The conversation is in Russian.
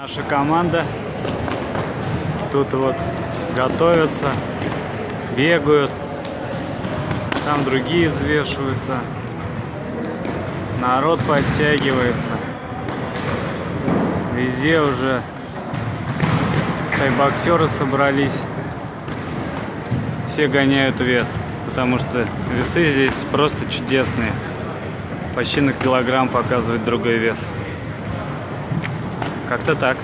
Наша команда тут вот готовятся, бегают, там другие взвешиваются, народ подтягивается, везде уже боксеры собрались, все гоняют вес, потому что весы здесь просто чудесные, почти на килограмм показывает другой вес как-то так.